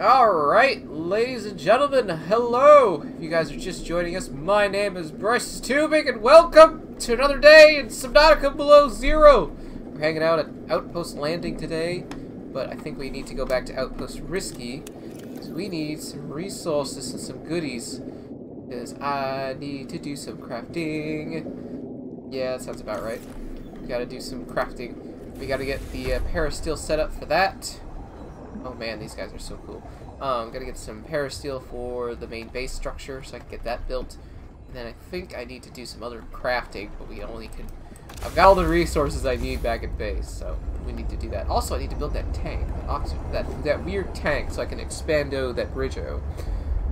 Alright, ladies and gentlemen, hello! If you guys are just joining us, my name is Bryce Tubing, and welcome to another day in Subnautica Below Zero! We're hanging out at Outpost Landing today, but I think we need to go back to Outpost Risky, because we need some resources and some goodies, because I need to do some crafting. Yeah, that sounds about right. Gotta do some crafting. We gotta get the uh, parasteel set up for that. Oh man, these guys are so cool. Um, gotta get some parasteel for the main base structure so I can get that built. And then I think I need to do some other crafting, but we only can... I've got all the resources I need back at base, so we need to do that. Also, I need to build that tank, that oxygen, that, that weird tank, so I can expando that bridgeo.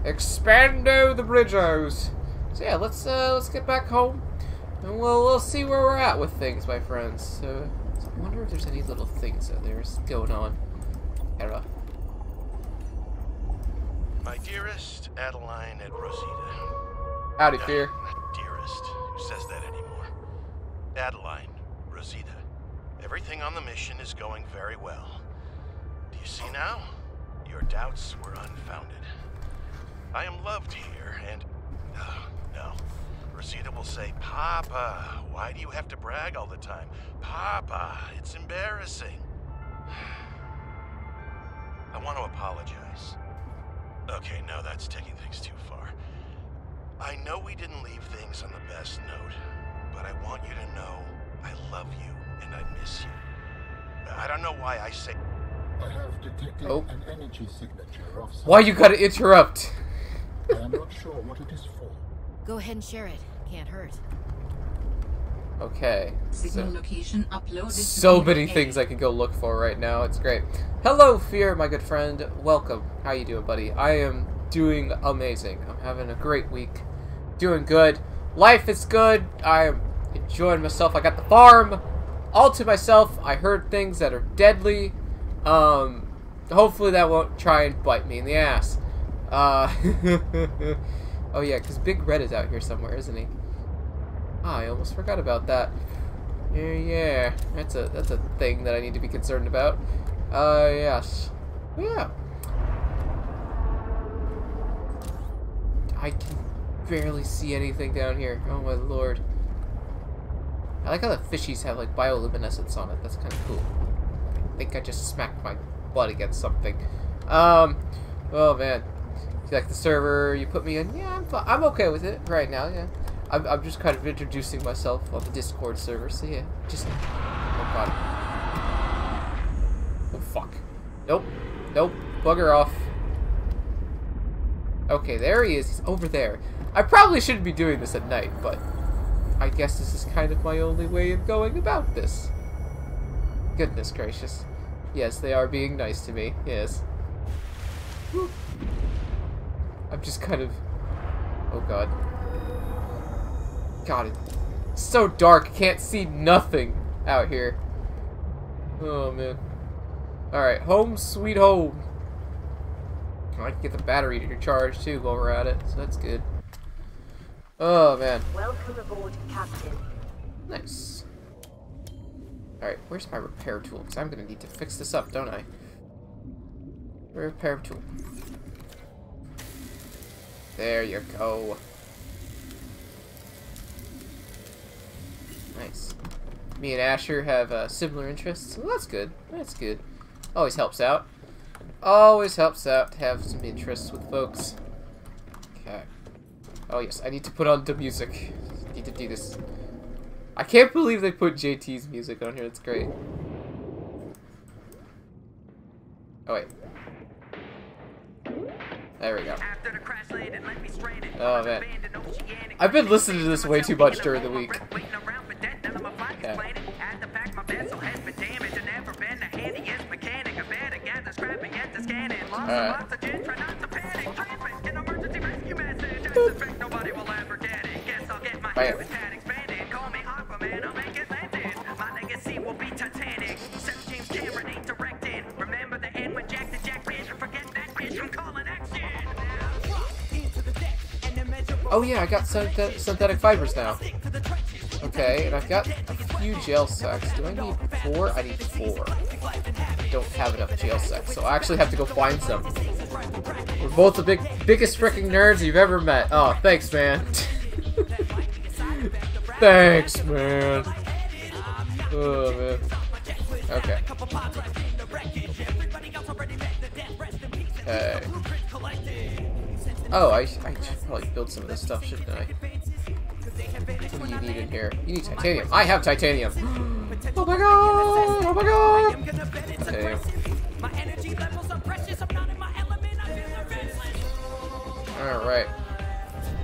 Expando the bridgeos! So yeah, let's, uh, let's get back home, and we'll, we'll see where we're at with things, my friends. So, so I wonder if there's any little things that there's going on. Hera. My dearest Adeline and Rosita. Howdy, Fear. Not dearest. Who says that anymore? Adeline, Rosita. Everything on the mission is going very well. Do you see now? Your doubts were unfounded. I am loved here, and... Oh, no. Rosita will say, Papa, why do you have to brag all the time? Papa, it's embarrassing. I want to apologize. Okay, no, that's taking things too far. I know we didn't leave things on the best note, but I want you to know I love you and I miss you. I don't know why I say. I have detected Oh. an energy signature of some Why you gotta interrupt? I am not sure what it is for. Go ahead and share it. Can't hurt. Okay. So, location uploaded. so many A. things I could go look for right now. It's great. Hello, Fear, my good friend. Welcome. How you doing, buddy? I am doing amazing. I'm having a great week. Doing good. Life is good. I am enjoying myself. I got the farm all to myself. I heard things that are deadly. Um, hopefully that won't try and bite me in the ass. Uh, oh yeah, because Big Red is out here somewhere, isn't he? Ah, I almost forgot about that. Yeah, yeah, that's a that's a thing that I need to be concerned about. Uh, yes, yeah. I can barely see anything down here. Oh my lord. I like how the fishies have like bioluminescence on it. That's kind of cool. I think I just smacked my butt against something. Um, oh man. Like the server you put me in? Yeah, I'm I'm okay with it right now. Yeah, I'm I'm just kind of introducing myself on the Discord server. So yeah, just oh god. Oh fuck. Nope. Nope. Bugger off. Okay, there he is. He's over there. I probably shouldn't be doing this at night, but I guess this is kind of my only way of going about this. Goodness gracious. Yes, they are being nice to me. Yes. I'm just kind of... Oh god. God, it's so dark. Can't see nothing out here. Oh, man. Alright, home sweet home. I can get the battery to charge, too, while we're at it, so that's good. Oh, man. Welcome aboard, Captain. Nice. Alright, where's my repair tool? Because I'm going to need to fix this up, don't I? Repair tool. There you go. Nice. Me and Asher have uh, similar interests. Well, that's good. That's good. Always helps out. Always helps out to have some interests with folks. Okay. Oh yes, I need to put on the music. Need to do this. I can't believe they put JT's music on here. That's great. Oh man. I've been listening to this way too much during the week. Got synthet synthetic fibers now. Okay, and I've got a few gel sacks. Do I need four? I need four. I don't have enough gel sacks, so I actually have to go find some. We're both the big, biggest freaking nerds you've ever met. Oh, thanks, man. thanks, man. Oh, man. Okay. Oh, I, build some of this stuff, shouldn't I? What do you need in here? You need titanium. I have titanium. Oh my god! Oh my god! Titanium. Alright.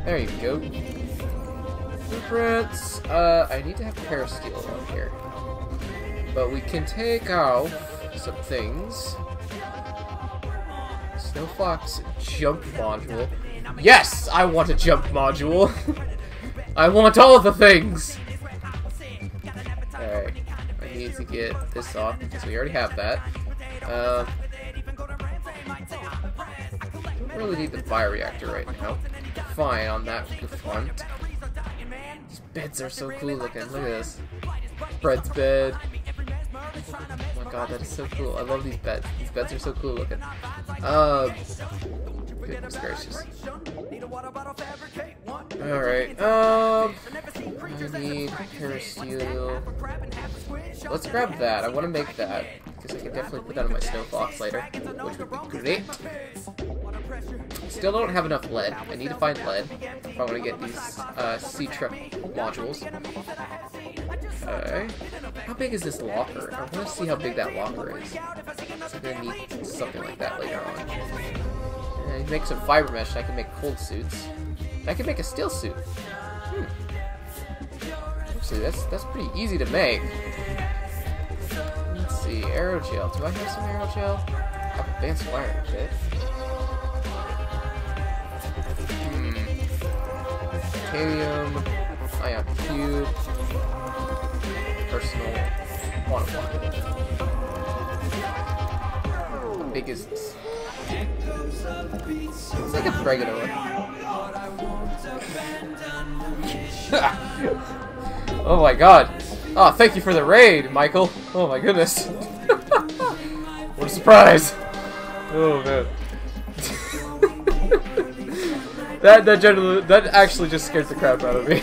There you go. Blueprints. Uh, I need to have parasteel on here. But we can take off some things. Snow Fox jump module. Yes! I want a jump module! I want all the things! Alright. I need to get this off because we already have that. Um, don't really need the bioreactor right now. Fine on that front. These beds are so cool looking. Look at this. Fred's bed. Oh my god, that is so cool. I love these beds. These beds are so cool looking. Um, goodness gracious. Alright, um, I need parasteel. Let's grab that. I want to make that, because I can definitely put that on my snow fox later, which would be great. Still don't have enough lead. I need to find lead if I want to get these uh, sea truck modules. Okay. How big is this locker? I want to see how big that locker is. So I'm going to need something like that later on. And make some fiber mesh, I can make cold suits. I can make a still suit. Hmm. Actually, that's that's pretty easy to make. Let's see, aerogel. Do I have some aerogel? I have advanced fire kit. Hmm. Titanium. Ion cube. Personal. Quantum one. How big is this? It's like a regular one. oh my god. Oh, thank you for the raid, Michael. Oh my goodness. what a surprise. Oh man. that that generally that actually just scared the crap out of me.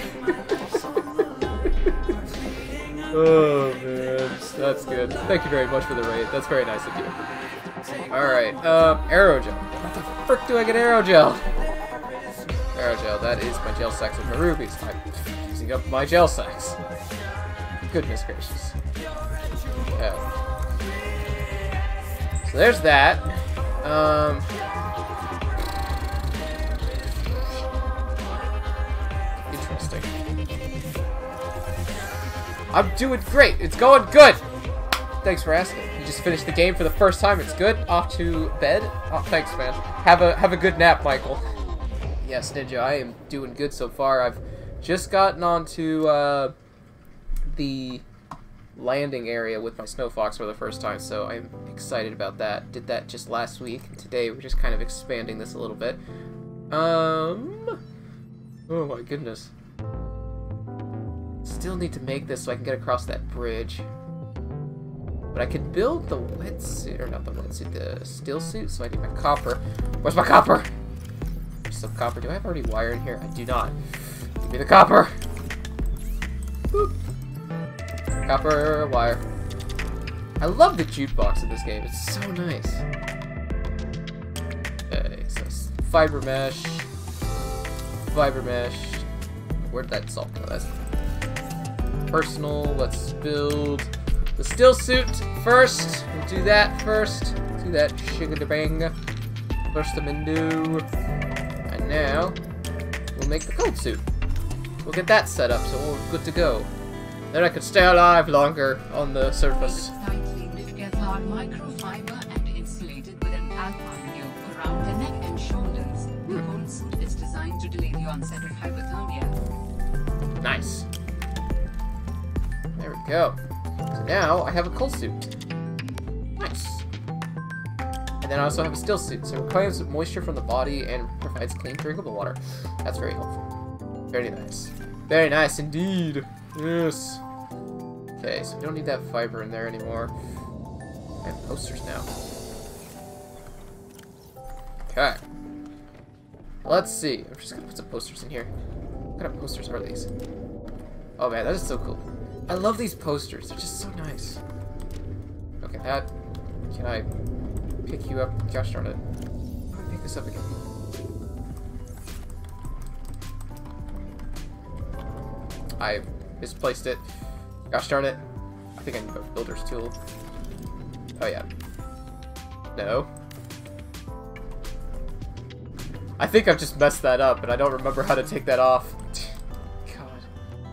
oh man, that's good. Thank you very much for the raid. That's very nice of you. Alright, um, aerogel. What the frick do I get aerogel? Aerogel, that is my gel sacks with my rubies. I'm using up my gel sacks. Goodness gracious. So there's that. Um, interesting. I'm doing great. It's going good. Thanks for asking. Just finished the game for the first time. It's good. Off to bed. Oh, thanks, man. Have a have a good nap, Michael. Yes, Ninja, I am doing good so far. I've just gotten onto uh, the landing area with my Snow Fox for the first time, so I'm excited about that. Did that just last week, today we're just kind of expanding this a little bit. Um, oh my goodness. Still need to make this so I can get across that bridge. But I could build the wetsuit, or not the wetsuit, the still suit, so I need my copper. Where's my copper? There's some copper. Do I have already wire in here? I do not. Give me the copper! Boop. Copper wire. I love the jukebox in this game. It's so nice. Okay, so fiber mesh. Fiber mesh. Where'd that salt go? That's personal. Let's build the still suit first. We'll do that first. Do that bang. First the menu. And now we'll make the cold suit. We'll get that set up so we're good to go. Then I could stay alive longer on the surface. Tightly knit together microfiber and insulated with an alpine yoke around the neck and shoulders. The whole suit is designed to delay the onset of hypothermia. Nice. There we go. So now I have a cold suit. Nice. And then I also have a still suit, so it reclaims moisture from the body and provides clean drinkable water. That's very helpful. Very nice. Very nice indeed. Yes. Okay, so we don't need that fiber in there anymore. I have posters now. Okay. Let's see. I'm just gonna put some posters in here. What kind of posters are these? Oh man, that is so cool. I love these posters. They're just so nice. Okay, that. Can I pick you up? Gosh darn it. Pick this up again? I misplaced it. Gosh darn it. I think I need a builder's tool. Oh yeah. No. I think I've just messed that up, and I don't remember how to take that off.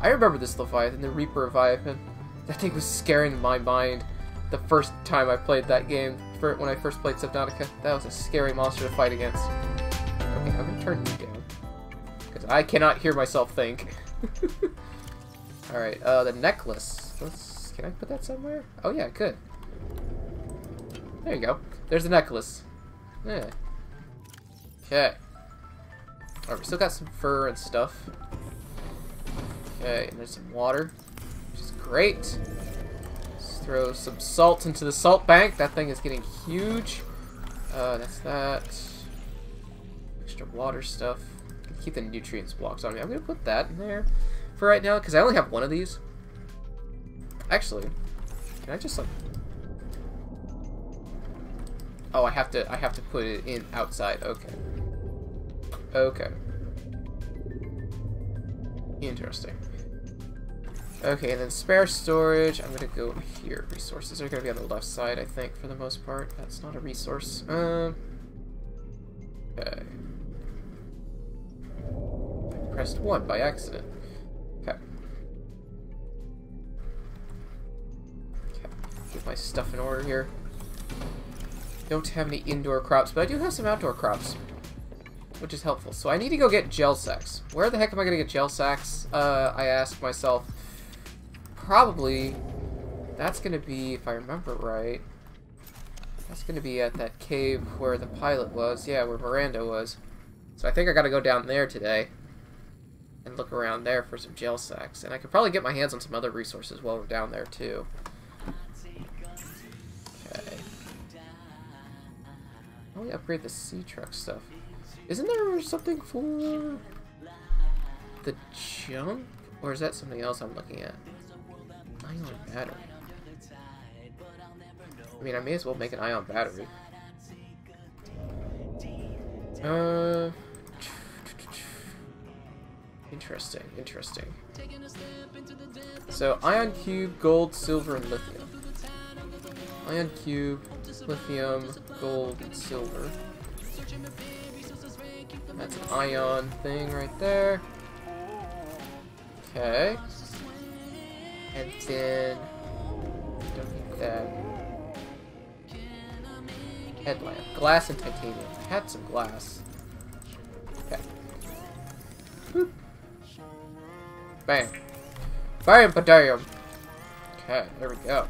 I remember this Leviathan, the Reaper Leviathan. That thing was scaring my mind the first time I played that game, for when I first played Subnautica. That was a scary monster to fight against. Okay, I'm gonna turn you down. Because I cannot hear myself think. Alright, uh, the necklace. Let's, can I put that somewhere? Oh yeah, I could. There you go. There's the necklace. Yeah. Okay. Alright, we still got some fur and stuff. Okay, and there's some water, which is great. Let's throw some salt into the salt bank. That thing is getting huge. Uh, that's that. Extra water stuff. Keep the nutrients blocks on me. I'm gonna put that in there for right now because I only have one of these. Actually, can I just like? Oh, I have to. I have to put it in outside. Okay. Okay. Interesting. Okay, and then spare storage. I'm gonna go here. Resources are gonna be on the left side, I think, for the most part. That's not a resource. Um. Okay. I pressed one by accident. Okay. Okay. Get my stuff in order here. Don't have any indoor crops, but I do have some outdoor crops which is helpful. So I need to go get gel sacks. Where the heck am I to get gel sacks? Uh, I ask myself. Probably, that's to be, if I remember right, that's to be at that cave where the pilot was. Yeah, where Miranda was. So I think I got to go down there today and look around there for some gel sacks. And I could probably get my hands on some other resources while we're down there, too. Okay. Oh, we upgrade the sea truck stuff. Isn't there something for the jump? Or is that something else I'm looking at? Ion battery. I mean, I may as well make an ion battery. Uh, interesting, interesting. So, ion cube, gold, silver, and lithium. Ion cube, lithium, gold, and silver. That's an ion thing right there. Okay. And then... Don't need that. Headlamp. Glass and titanium. I had some glass. Okay. Boop. Bam. Bam, potassium. Okay, there we go.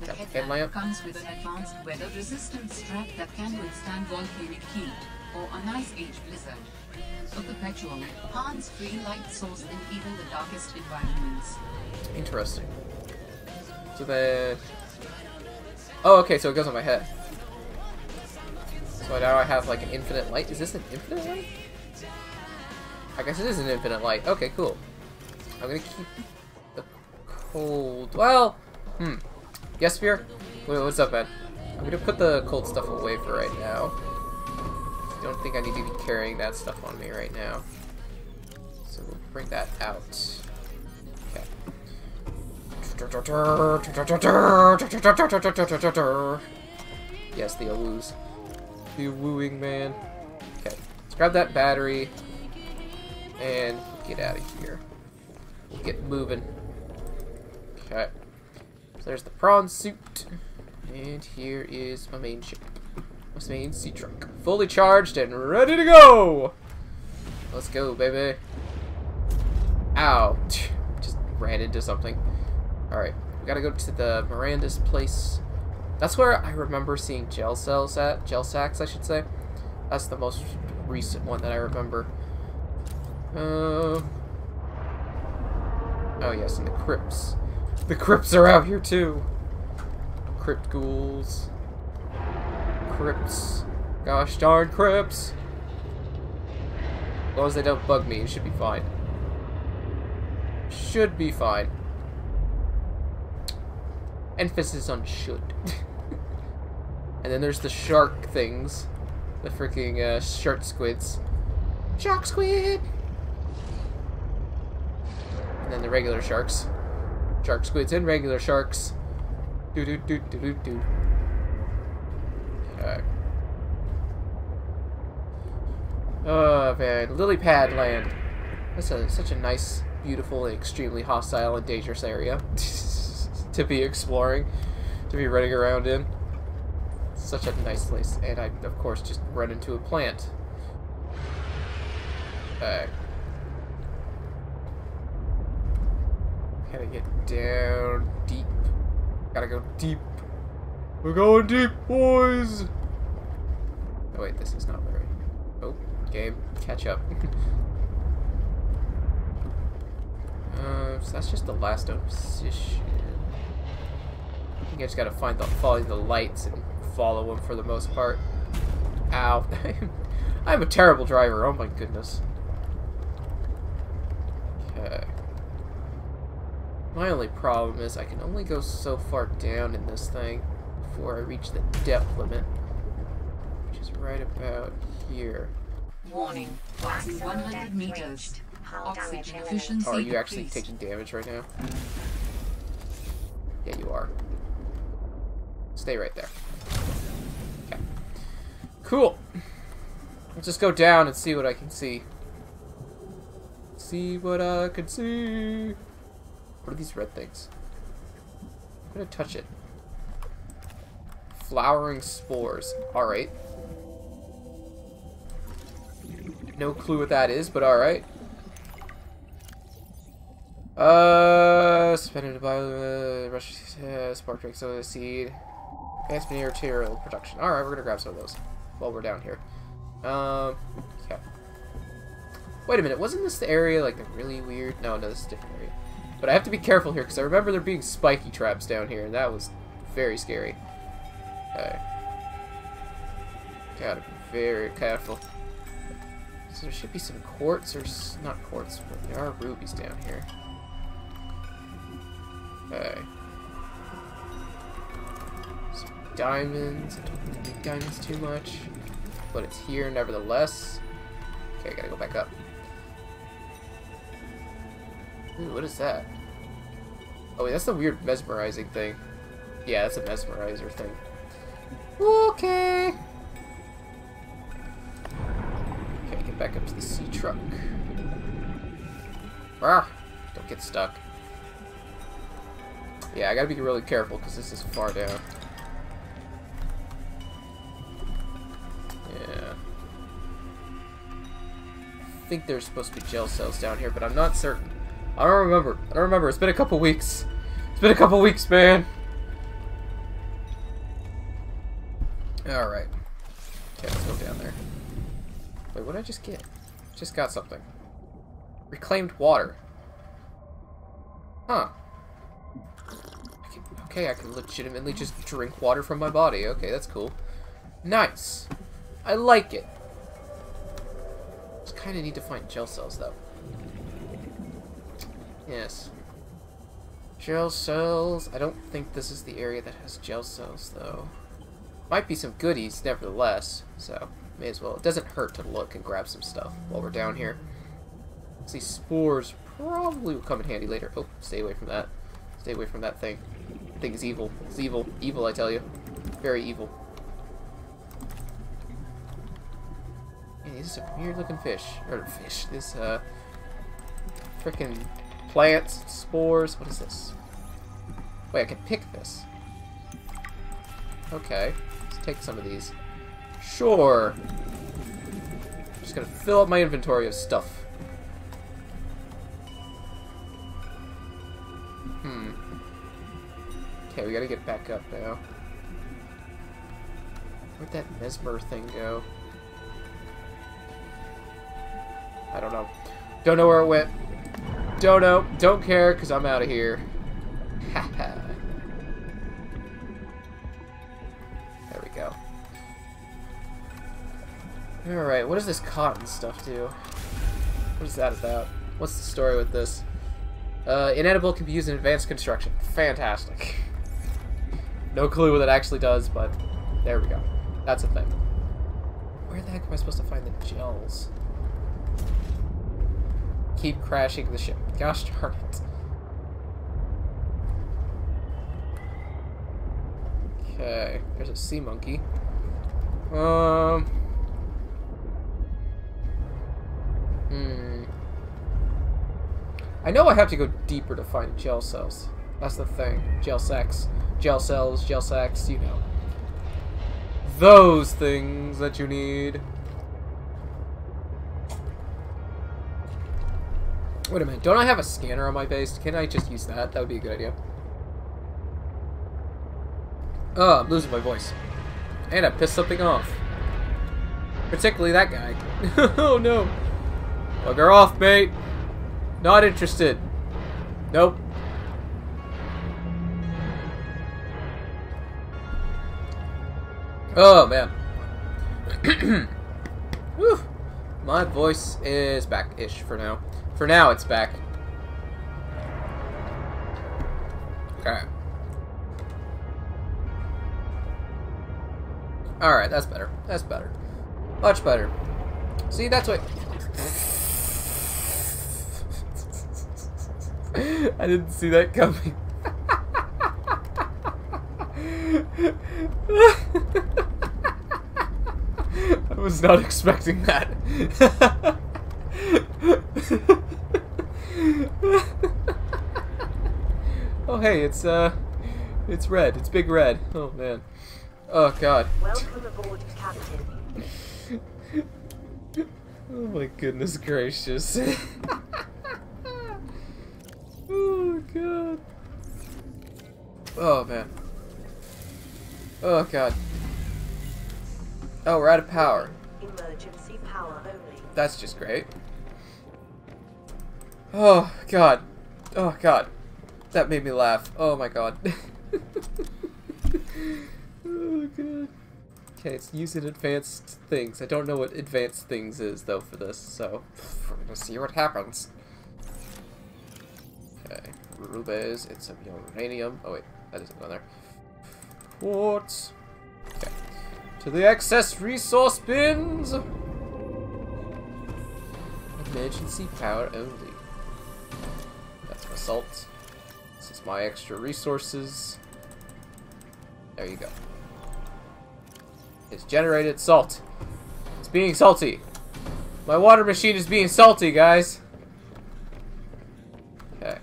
The Got headlamp headlamp. comes with an advanced weather-resistant strap that can withstand volcanic heat or a nice age blizzard. A perpetual, hands-free light source in even the darkest environments. Interesting. So then... Oh, okay, so it goes on my head. So now I have like an infinite light. Is this an infinite light? I guess it is an infinite light. Okay, cool. I'm gonna keep the cold... Well, hmm. Yes, Fear? Wait, what's up, man? I'm gonna put the cold stuff away for right now. Don't think I need to be carrying that stuff on me right now. So we'll bring that out. Okay. Yes, the woos. The wooing man. Okay, let's grab that battery and get out of here. We'll get moving. Okay. So there's the prawn suit. And here is my main ship. My main sea truck. Fully charged and ready to go! Let's go, baby. Ow. Just ran into something. Alright. We gotta go to the Miranda's place. That's where I remember seeing gel cells at. Gel sacks, I should say. That's the most recent one that I remember. Uh, oh, yes, in the crypts. The crypts are out here too. Crypt ghouls. Crypts. Gosh darn Crips! As long as they don't bug me, it should be fine. Should be fine. Emphasis on should. and then there's the shark things. The freaking uh, shark squids. Shark squid! And then the regular sharks. Shark squids and regular sharks. Do do do do do do. Oh man, lily pad land. That's a, such a nice, beautiful, and extremely hostile and dangerous area to be exploring, to be running around in. Such a nice place, and I, of course, just run into a plant. Okay. Gotta get down deep. Gotta go deep. We're going deep, boys! Oh wait, this is not very... Oh, game, catch up. uh, so that's just the last position. I think I just gotta find the following the lights and follow them for the most part. Ow. I'm a terrible driver, oh my goodness. Okay. My only problem is I can only go so far down in this thing before I reach the depth limit, which is right about here. Warning. Passing 100 meters. Oxygen efficiency Oh, are you actually decreased. taking damage right now? Yeah, you are. Stay right there. Okay. Cool. Let's just go down and see what I can see. See what I can see. What are these red things? I'm gonna touch it. Flowering spores. Alright. No clue what that is, but alright. Uh, spend by uh, rush uh, spark drink soda seed, advanced material production. All right, we're gonna grab some of those while we're down here. Um, okay. Wait a minute, wasn't this the area like the really weird? No, no, this is a different area. But I have to be careful here because I remember there being spiky traps down here, and that was very scary. Okay. Gotta be very careful. So there should be some quartz or not quartz, but there are rubies down here. Okay. Some diamonds. I don't need diamonds too much, but it's here nevertheless. Okay, I gotta go back up. Ooh, what is that? Oh, wait, that's the weird mesmerizing thing. Yeah, that's a mesmerizer thing. Okay. Okay, get back up to the sea truck. Ah, don't get stuck. Yeah, I gotta be really careful because this is far down. Yeah. I think there's supposed to be jail cells down here, but I'm not certain. I don't remember. I don't remember. It's been a couple weeks. It's been a couple weeks, man. Alright. Okay, let's go down there. Wait, what did I just get? Just got something. Reclaimed water. Huh. I can, okay, I can legitimately just drink water from my body. Okay, that's cool. Nice. I like it. Just kind of need to find gel cells, though. Yes. Gel cells. I don't think this is the area that has gel cells, though. Might be some goodies, nevertheless. So, may as well. It doesn't hurt to look and grab some stuff while we're down here. See, spores probably will come in handy later. Oh, stay away from that. Stay away from that thing. That thing is evil. It's evil. Evil, I tell you. Very evil. Hey, this is a weird looking fish. Or fish. This, uh... Freaking plants, spores. What is this? Wait, I can pick this. Okay. Take some of these. Sure. I'm Just gonna fill up my inventory of stuff. Hmm. Okay, we gotta get back up now. Where'd that mesmer thing go? I don't know. Don't know where it went. Don't know. Don't care, because I'm out of here. What does this cotton stuff do? What is that about? What's the story with this? Uh, inedible can be used in advanced construction. Fantastic. No clue what it actually does, but there we go. That's a thing. Where the heck am I supposed to find the gels? Keep crashing the ship. Gosh darn it. Okay, there's a sea monkey. Um. I know I have to go deeper to find gel cells. That's the thing. Gel sacks, gel cells, gel sacks, you know. Those things that you need. Wait a minute, don't I have a scanner on my base? Can I just use that? That would be a good idea. Oh, I'm losing my voice. And I pissed something off. Particularly that guy. oh no. Bugger off, mate. Not interested. Nope. Oh, man. Whew. My voice is back-ish for now. For now, it's back. Okay. Alright, that's better. That's better. Much better. See, that's what... I didn't see that coming. I was not expecting that. oh hey, it's uh it's red. It's big red. Oh man. Oh god. Welcome aboard, Captain. Oh my goodness gracious. oh god. Oh man. Oh god. Oh, we're out of power. Emergency power only. That's just great. Oh god. Oh god. That made me laugh. Oh my god. oh god. Okay, it's using advanced things. I don't know what advanced things is though for this, so we're gonna see what happens. Okay, rubies, it's some uranium. Oh wait, that doesn't go there. Quartz. Okay. To the excess resource bins! Emergency power only. That's my salt. This is my extra resources. There you go. It's generated salt. It's being salty. My water machine is being salty, guys. Okay.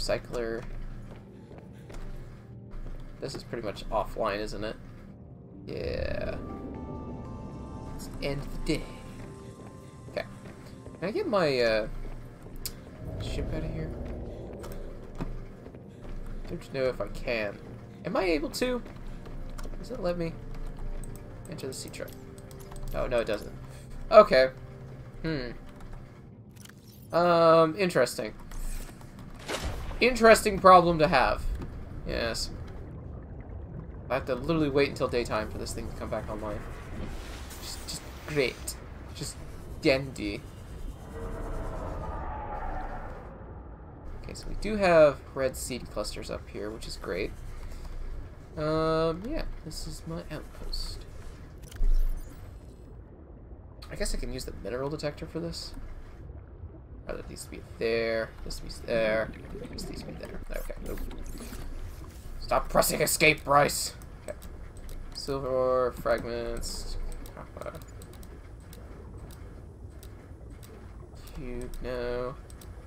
Recycler. This is pretty much offline, isn't it? Yeah. Let's end the day. Okay. Can I get my uh, ship out of here? Don't know if I can. Am I able to? Does it let me enter the sea truck? Oh, no, it doesn't. Okay. Hmm. Um, interesting. Interesting problem to have. Yes. I have to literally wait until daytime for this thing to come back online. Just, just great. Just dandy. Okay, so we do have red seed clusters up here, which is great. Um, yeah, this is my outpost. I guess I can use the mineral detector for this. Oh, that needs to be there. This needs to be there. This to be there. Okay, nope. Stop pressing escape, Bryce! Okay. Silver ore, fragments. Copper. Cube, no.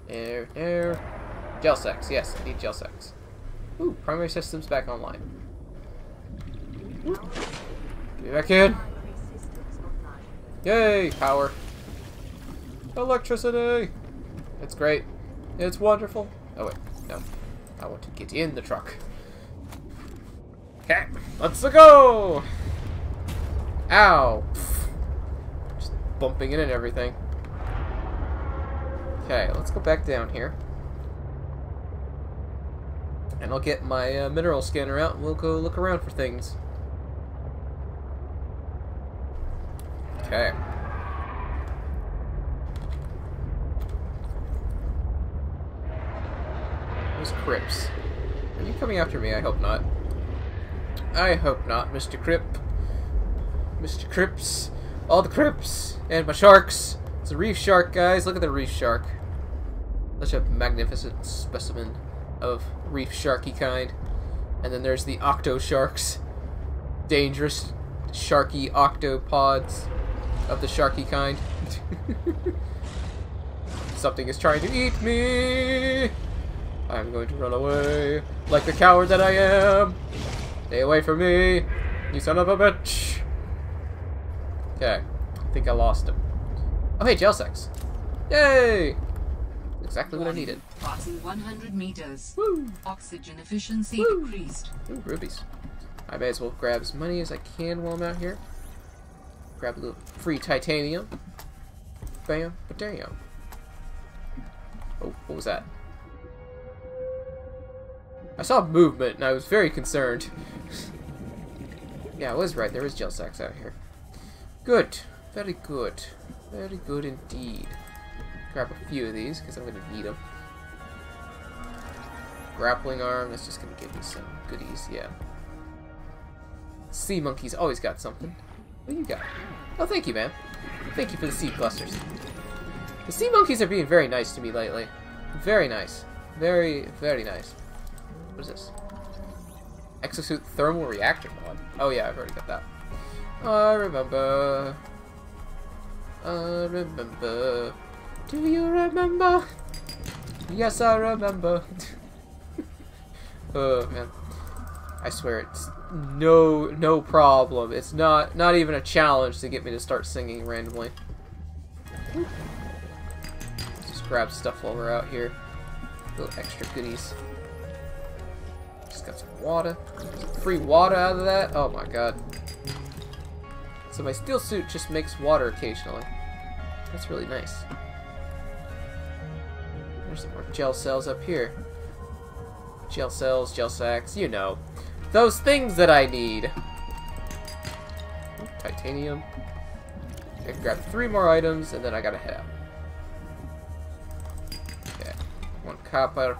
Air, air. Gel sacks, yes, I need gel sacks. Ooh, primary systems back online. Get back in! Yay, power. Electricity! It's great. It's wonderful. Oh, wait. No. I want to get in the truck. Okay. Let's go! Ow. Just bumping in and everything. Okay, let's go back down here. And I'll get my uh, mineral scanner out and we'll go look around for things. Okay. Where's Crips? Are you coming after me? I hope not. I hope not, Mr. Crip. Mr. Crips. All the Crips. And my sharks. It's a reef shark, guys. Look at the reef shark. Such a magnificent specimen of reef sharky kind. And then there's the octo sharks. Dangerous sharky octopods of the sharky kind. Something is trying to eat me. I'm going to run away like the coward that I am. Stay away from me, you son of a bitch. Okay, I think I lost him. Oh, hey, gel sacks. Yay! Exactly what I needed. Passing 100 meters. Woo! Oxygen efficiency Woo. decreased. Ooh, rubies. I may as well grab as many as I can while I'm out here. Grab a little free titanium. Bam, bam. Oh, what was that? I saw movement and I was very concerned. yeah, I was right. There is gel sacks out here. Good. Very good. Very good indeed. Grab a few of these because I'm going to need them. Grappling arm. That's just going to give me some goodies. Yeah. Sea monkeys always got something. What do you got? Oh, thank you, man. Thank you for the seed clusters. The sea monkeys are being very nice to me lately. Very nice. Very, very nice. What is this? Exosuit thermal reactor mod. Oh yeah, I've already got that. I remember. I remember. Do you remember? Yes, I remember. oh man. I swear it's no no problem. It's not not even a challenge to get me to start singing randomly. Just grab stuff while we're out here. Little extra goodies. Just got some water. Free water out of that. Oh my god. So my still suit just makes water occasionally. That's really nice. There's some more gel cells up here. Gel cells, gel sacks, you know. Those things that I need. Titanium. I can grab three more items and then I gotta head out. Okay. One copper.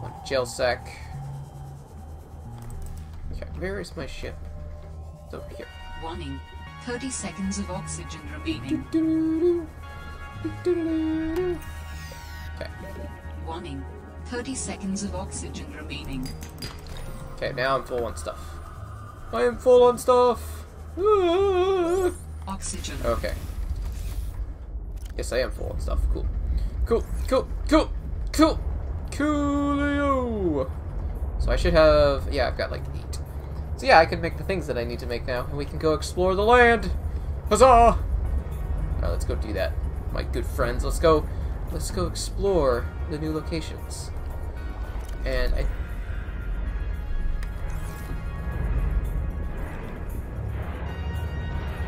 One gel sack. Where is my ship? It's over here. Warning. 30 seconds of oxygen remaining. Okay. Warning. 30 seconds of oxygen remaining. Okay, now I'm full on stuff. I am full on stuff. Ah. Oxygen. Okay. Yes, I am full on stuff. Cool. Cool, cool, cool, cool, coolio. So I should have, yeah, I've got like eight. So yeah, I can make the things that I need to make now, and we can go explore the land. Huzzah! Alright, let's go do that. My good friends, let's go, let's go explore the new locations. And I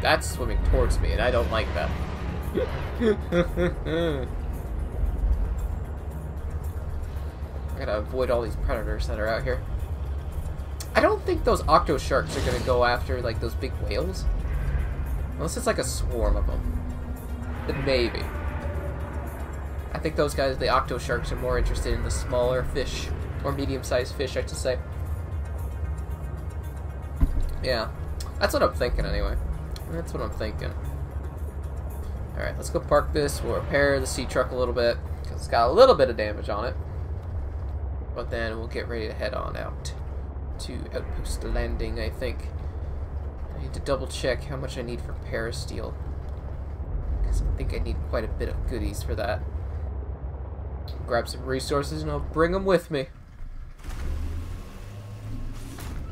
That's swimming towards me, and I don't like that. I gotta avoid all these predators that are out here. I don't think those octo sharks are gonna go after like those big whales. Unless it's like a swarm of them. But maybe. I think those guys, the octo sharks, are more interested in the smaller fish, or medium-sized fish, I should say. Yeah, that's what I'm thinking anyway. That's what I'm thinking. Alright, let's go park this. We'll repair the sea truck a little bit, because it's got a little bit of damage on it. But then we'll get ready to head on out to Outpost the Landing, I think. I need to double check how much I need for Parasteel. Because I think I need quite a bit of goodies for that. Grab some resources and I'll bring them with me.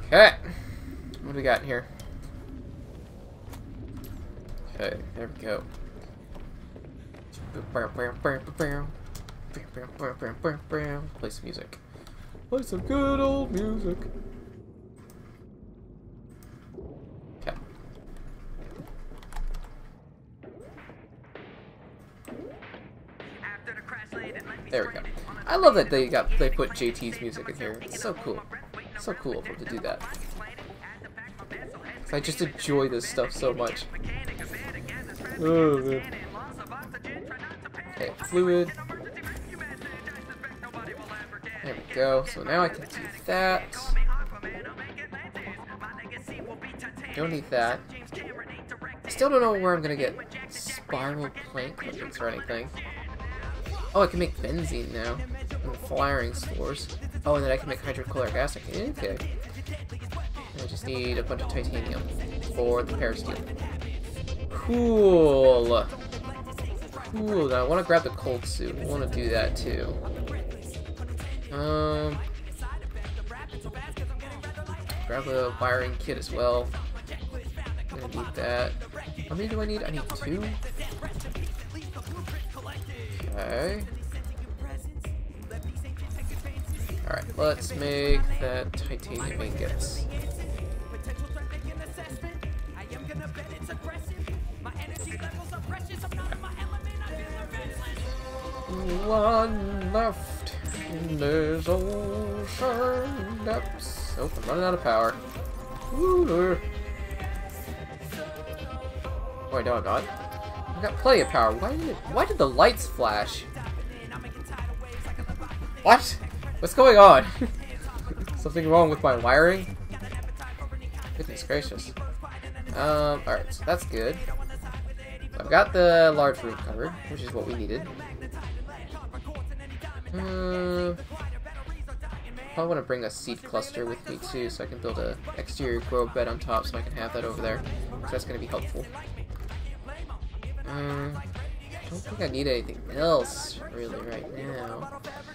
Okay. What do we got here? Okay, there we go. Play some music. Play some good old music. Love that they got they put JT's music in here. It's so cool. So cool of them to do that. I just enjoy this stuff so much. Oh, man. Okay, fluid. There we go. So now I can do that. Don't need that. I still don't know where I'm gonna get spiral plank or anything. Oh, I can make benzene now. Firing stores. Oh, and then I can make hydrochloric acid. Okay. I just need a bunch of titanium for the plasteel. Cool. Cool. Now I want to grab the cold suit. I want to do that too. Um, grab a wiring kit as well. Gonna need that. How many do I need? I need two. Okay. Let's make that titanium ingots. One left in this ocean depths. Oh, I'm running out of power. Ooh. Wait, no, I'm not. I got plenty of power. Why did it, why did the lights flash? What? What's going on? Something wrong with my wiring? Goodness gracious. Um, alright, so that's good. I've got the large room covered, which is what we needed. Uh, I want to bring a seed cluster with me too, so I can build a exterior grow bed on top, so I can have that over there. So that's going to be helpful. Uh, I don't think I need anything else really right now.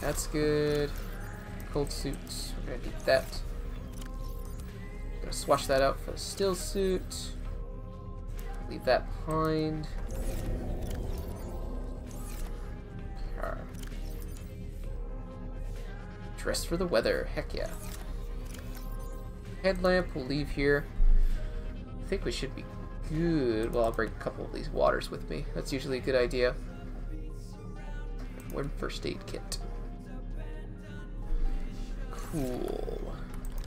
That's good. Cold suits, we're gonna need that. Gonna swash that out for the still suit. Leave that behind. Okay. Dress for the weather, heck yeah. Headlamp we'll leave here. I think we should be good. Well, I'll bring a couple of these waters with me. That's usually a good idea. One first aid kit. Cool.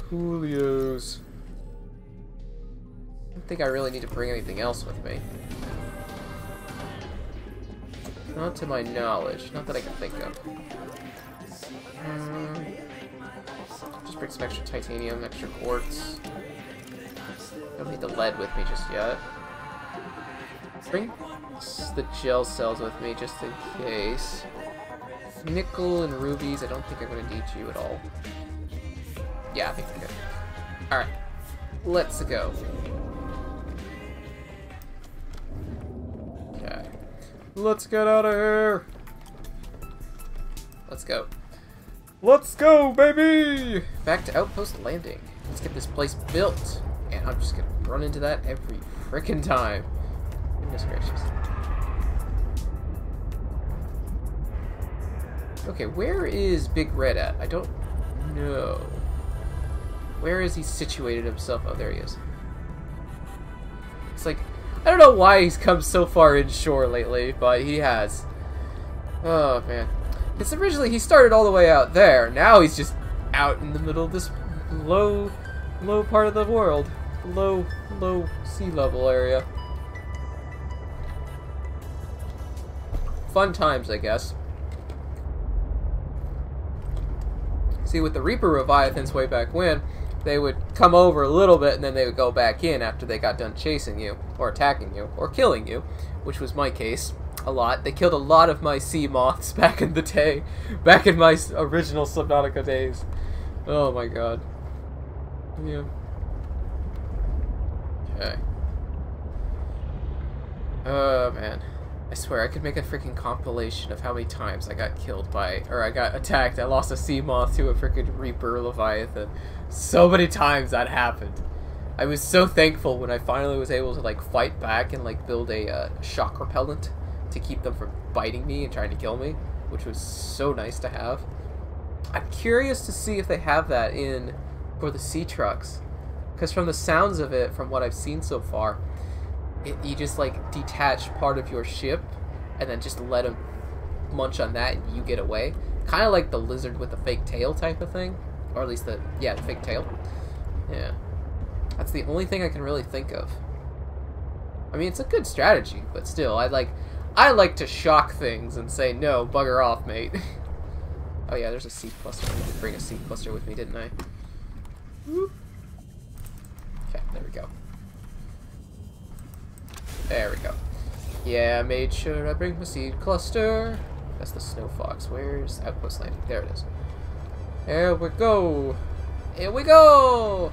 Coolios. I don't think I really need to bring anything else with me. Not to my knowledge. Not that I can think of. Um, just bring some extra titanium, extra quartz. Don't need the lead with me just yet. Bring the gel cells with me just in case. Nickel and rubies, I don't think I'm going to need you at all. Yeah, I think I'm good. Alright. Let's go. Okay. Let's get out of here! Let's go. Let's go, baby! Back to Outpost Landing. Let's get this place built. And I'm just gonna run into that every frickin' time. Goodness gracious. Okay, where is Big Red at? I don't know. Where is he situated himself? Oh, there he is. It's like, I don't know why he's come so far inshore lately, but he has. Oh, man. It's originally, he started all the way out there. Now he's just out in the middle of this low, low part of the world. Low, low sea level area. Fun times, I guess. See, with the Reaper Leviathans way back when, they would come over a little bit and then they would go back in after they got done chasing you, or attacking you, or killing you, which was my case a lot. They killed a lot of my sea moths back in the day, back in my original Subnautica days. Oh my god. Yeah. Okay. Oh man. I swear I could make a freaking compilation of how many times I got killed by, or I got attacked. I lost a sea moth to a freaking Reaper Leviathan. So many times that happened. I was so thankful when I finally was able to like fight back and like build a uh, shock repellent to keep them from biting me and trying to kill me, which was so nice to have. I'm curious to see if they have that in for the sea trucks, because from the sounds of it, from what I've seen so far, it, you just like detach part of your ship and then just let them munch on that and you get away. Kind of like the lizard with the fake tail type of thing, or at least the yeah the fake tail. Yeah. That's the only thing I can really think of. I mean, it's a good strategy, but still, I like, I like to shock things and say, no, bugger off, mate. oh yeah, there's a seed cluster. I did bring a seed cluster with me, didn't I? Okay, there we go. There we go. Yeah, I made sure I bring my seed cluster. That's the snow fox. Where's Outpost Landing? There it is. There we go. Here we go.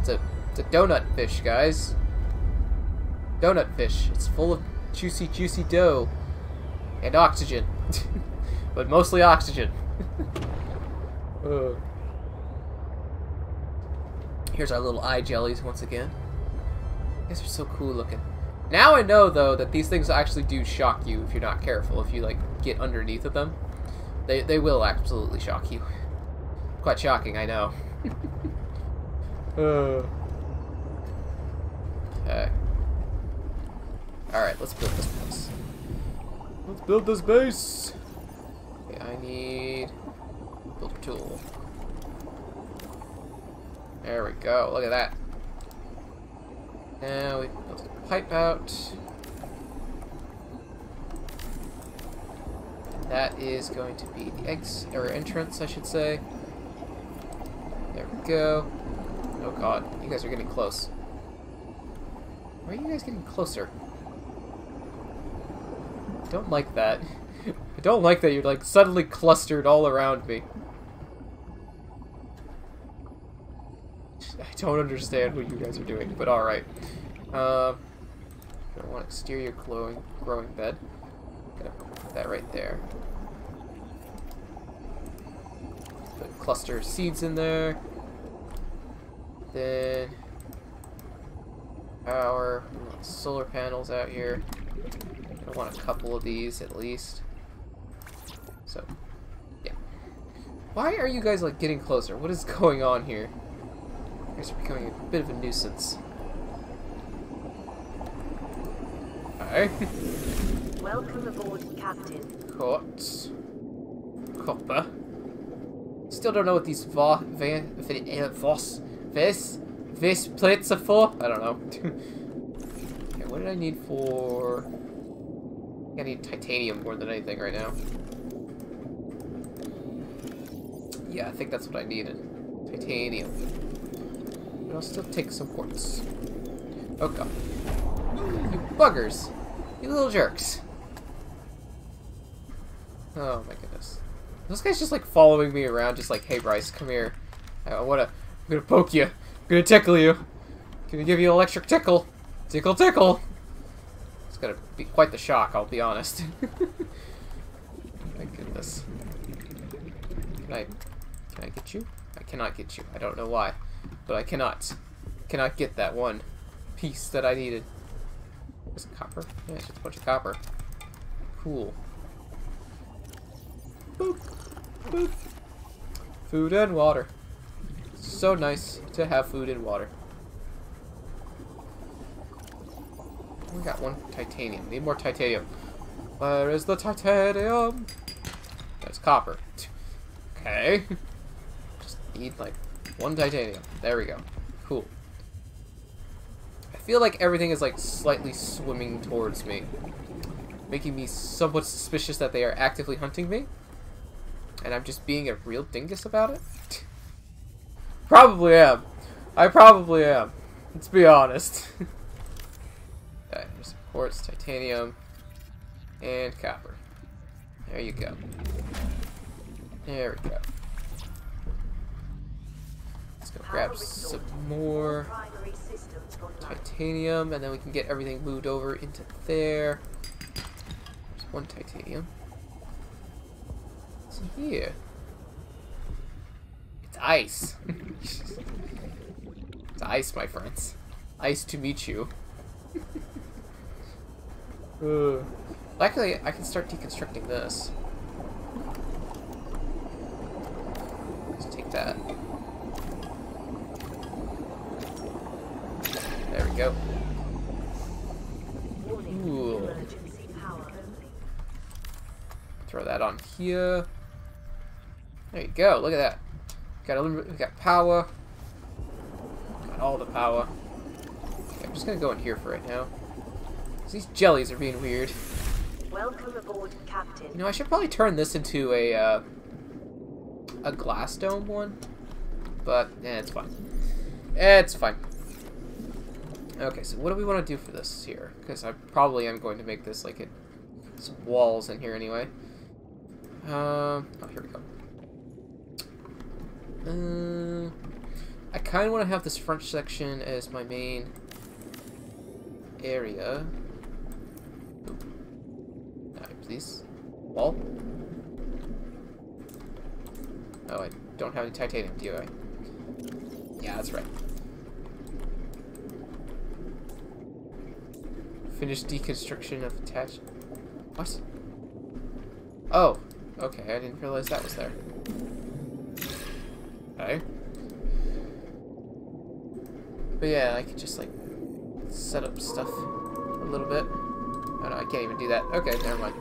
It's a, it's a donut fish, guys. Donut fish. It's full of juicy, juicy dough. And oxygen. but mostly oxygen. Ugh. Uh. Here's our little eye jellies once again. These are so cool looking. Now I know, though, that these things actually do shock you if you're not careful. If you, like, get underneath of them. They, they will absolutely shock you. Quite shocking, I know. uh. Okay. Alright, let's build this place. Let's build this base! Okay, I need... Builder tool. There we go, look at that. Now we build a pipe out. That is going to be the eggs or entrance, I should say. There we go. Oh god, you guys are getting close. Why are you guys getting closer? I don't like that. I don't like that you're like suddenly clustered all around me. I don't understand what you guys are doing, but alright. Um, I want exterior glowing, growing bed. That right there. Put cluster of seeds in there. Then our solar panels out here. I want a couple of these at least. So, yeah. Why are you guys like getting closer? What is going on here? You guys are becoming a bit of a nuisance. Hi. Welcome aboard, Captain. Quartz. Copper. Still don't know what these va van uh, vos vis vis plates are for. I don't know. okay, what did I need for? I need titanium more than anything right now. Yeah, I think that's what I needed. Titanium. But I'll still take some quartz. Oh god. You buggers! You little jerks. Oh my goodness. Those guys just like following me around, just like, hey Bryce, come here. I wanna, I'm gonna poke you. I'm gonna tickle you. I'm Gonna give you an electric tickle. Tickle, tickle. It's gonna be quite the shock, I'll be honest. my goodness. Can I, can I get you? I cannot get you. I don't know why, but I cannot. Cannot get that one piece that I needed. Is it copper? Yeah, it's just a bunch of copper. Cool. Boop. Boop. Food and water. So nice to have food and water. We got one titanium. Need more titanium. Where is the titanium? That's copper. Okay. Just need like one titanium. There we go. Cool. I feel like everything is like slightly swimming towards me. Making me somewhat suspicious that they are actively hunting me. And I'm just being a real dingus about it? probably am. I probably am. Let's be honest. okay, there's quartz, titanium, and copper. There you go. There we go. Let's go grab some more Primary systems online. titanium, and then we can get everything moved over into there. There's one titanium. What's in here? It's ice. it's ice, my friends. Ice to meet you. uh, luckily, I can start deconstructing this. Let's take that. There we go. Ooh. Emergency power only. Throw that on here. There you go. Look at that. Got a little. We got power. Got all the power. Okay, I'm just gonna go in here for right now. These jellies are being weird. Welcome aboard, Captain. You know, I should probably turn this into a uh, a glass dome one, but eh, it's fine. It's fine. Okay, so what do we want to do for this here? Because I probably am going to make this like a, some walls in here anyway. Um, oh, here we go. Uh, I kind of want to have this front section as my main area. Alright, please. Wall. Oh, I don't have any titanium, do I? Yeah, that's right. Finish deconstruction of attached. What? Oh, okay. I didn't realize that was there. Okay. But yeah, I could just like set up stuff a little bit. Oh no, I can't even do that. Okay, never mind.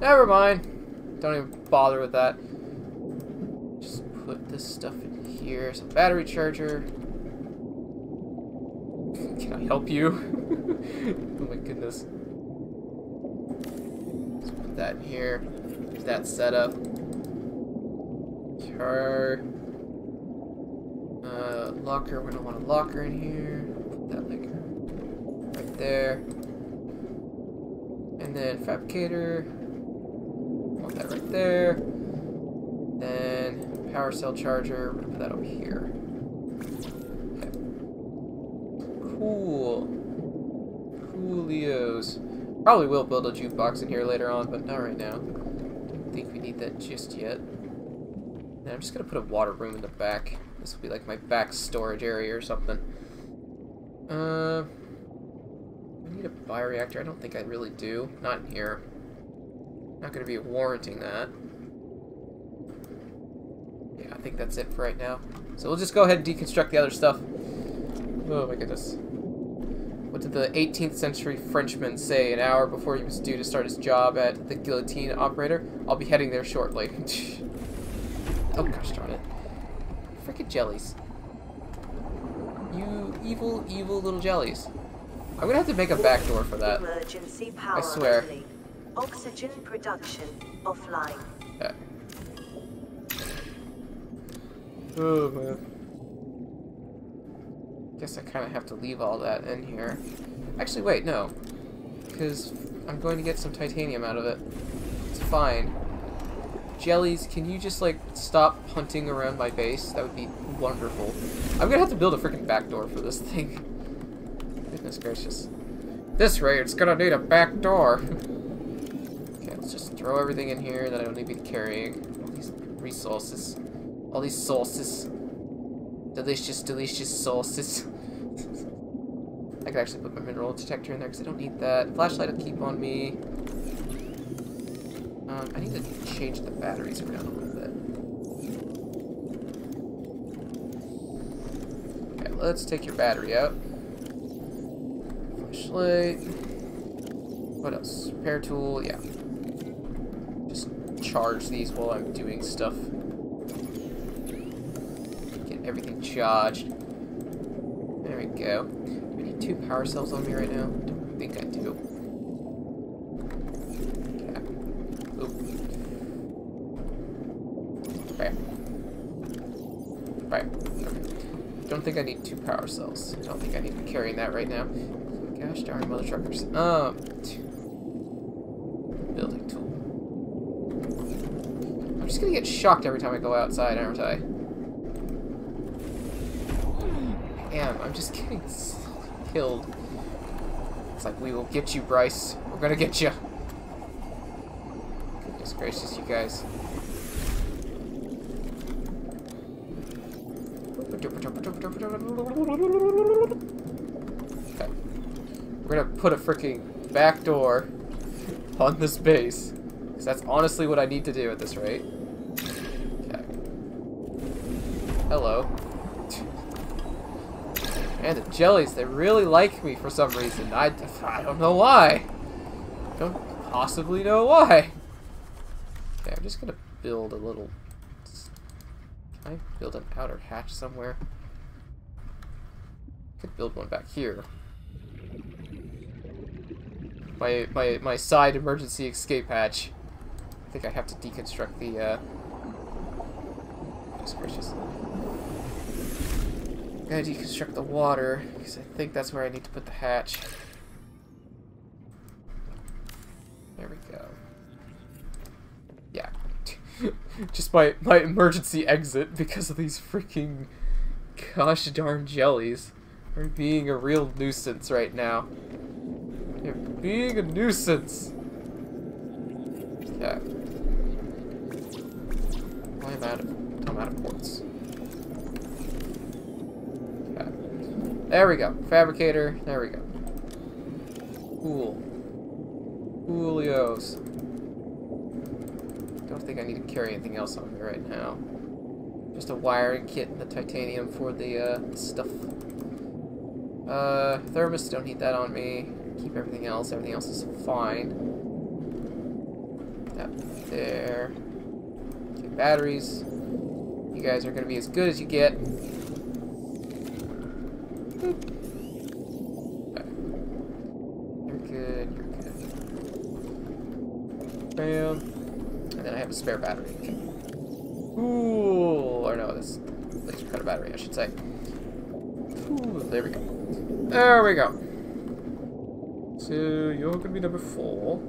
Never mind. Don't even bother with that. Just put this stuff in here. Some battery charger. Can I help you? oh my goodness. Let's put that in here. Get that set up. Car. Locker. We're gonna want a locker in here. Put that like right there. And then fabricator. Want that right there. Then power cell charger. We're gonna put that over here. Okay. Cool. Coolios. Probably will build a jukebox in here later on, but not right now. Don't think we need that just yet. And I'm just gonna put a water room in the back. This will be like my back storage area or something. Uh, I need a bioreactor. I don't think I really do. Not in here. Not gonna be warranting that. Yeah, I think that's it for right now. So we'll just go ahead and deconstruct the other stuff. Oh my goodness. What did the 18th century Frenchman say an hour before he was due to start his job at the guillotine operator? I'll be heading there shortly. oh gosh darn it. Freaking jellies. You evil, evil little jellies. I'm gonna have to make a back door for that. Emergency power swear. only. Oxygen production offline. Okay. Oh man. Guess I kind of have to leave all that in here. Actually, wait, no. Because I'm going to get some titanium out of it. It's fine. Jellies, can you just, like, stop hunting around my base? That would be wonderful. I'm gonna have to build a freaking back door for this thing. Goodness gracious. This rate, it's gonna need a back door. okay, let's just throw everything in here that I don't need to be carrying. All these resources. All these sauces. Delicious, delicious sauces. I could actually put my mineral detector in there because I don't need that. Flashlight will keep on me. I need to change the batteries around a little bit. Okay, let's take your battery out. Flashlight. What else? Repair tool, yeah. Just charge these while I'm doing stuff. Get everything charged. There we go. I need two power cells on me right now. Don't think I do. Okay. Oop. Okay. Right. Okay. Don't think I need two power cells. I don't think I need to be carrying that right now. Gosh darn mother truckers. Um. Building tool. I'm just gonna get shocked every time I go outside, aren't I? Damn, I'm just getting killed. It's like, we will get you, Bryce. We're gonna get you. Goodness gracious, you guys. Okay. We're gonna put a freaking back door on this base. Because that's honestly what I need to do at this rate. Okay. Hello. And the jellies, they really like me for some reason. I, I don't know why. Don't possibly know why. Okay, I'm just gonna build a little... Can I build an outer hatch somewhere? Could build one back here. My, my, my side emergency escape hatch. I think I have to deconstruct the, uh... Goodness gracious. Gotta deconstruct the water, because I think that's where I need to put the hatch. There we go. Yeah. Just my, my emergency exit because of these freaking gosh darn jellies are being a real nuisance right now. Being a nuisance. Yeah. Why am I out of I'm out of ports. Okay. There we go. Fabricator. There we go. Cool. Coolios. Don't think I need to carry anything else on me right now. Just a wiring kit and the titanium for the uh, stuff. Uh, thermos, don't need that on me. Keep everything else. Everything else is fine. That there. Okay, batteries. You guys are going to be as good as you get. Boop. You're good, you're good. Bam. And then I have a spare battery. Okay. Ooh, or no, this laser cutter battery, I should say. Ooh, there we go. There we go. So you're going to be number four.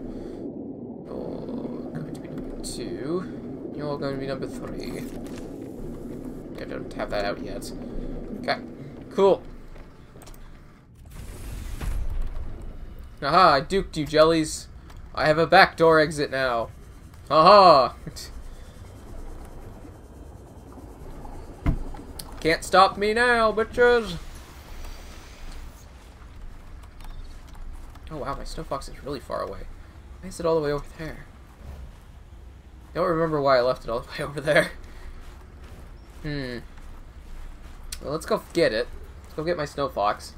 You're going to be number two. You're going to be number three. I don't have that out yet. Okay, cool. Aha, I duped you, jellies. I have a backdoor exit now. Aha! Can't stop me now, bitches! Oh wow, my snow fox is really far away. Why is it all the way over there? I Don't remember why I left it all the way over there. Hmm. Well, let's go get it. Let's go get my snow fox.